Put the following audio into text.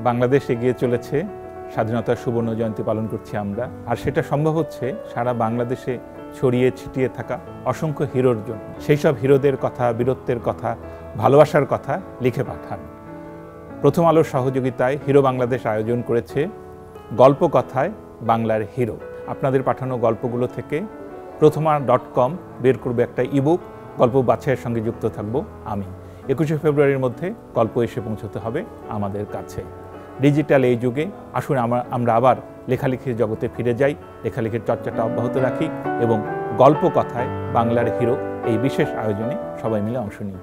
বাংলাদেশ এগিয়ে চলেছে। স্বাধীনতার সুবর্ণ জয়ন্তী পালন করছি আমরা। আর সেটা সম্ভব হচ্ছে সারা বাংলাদেশে ছড়িয়ে ছিটিয়ে থাকা অসংখ্য হিরোর জন্য। সেই সব হিরোদের কথা, বীরত্বের কথা, ভালোবাসার কথা লিখে পাঠান। প্রথম আলোর সহযোগিতায় হিরো বাংলাদেশ আয়োজন করেছে গল্প কথায় বাংলার হিরো। আপনাদের পাঠানো গল্পগুলো থেকে প্রথমা ডট কম বের করবে একটা ইবুক গল্প বাছাইয়ের সঙ্গে যুক্ত থাকব আমি। একুশে ফেব্রুয়ারির মধ্যে গল্প এসে পৌঁছতে হবে আমাদের কাছে। ডিজিটাল এই যুগে। আসুন আমরা আমরা আবার লেখালেখির জগতে ফিরে যাই, লেখালেখির চর্চাটা অব্যাহত রাখি এবং গল্প কথায় বাংলার হিরো এই বিশেষ আয়োজনে সবাই মিলে অংশ নিই।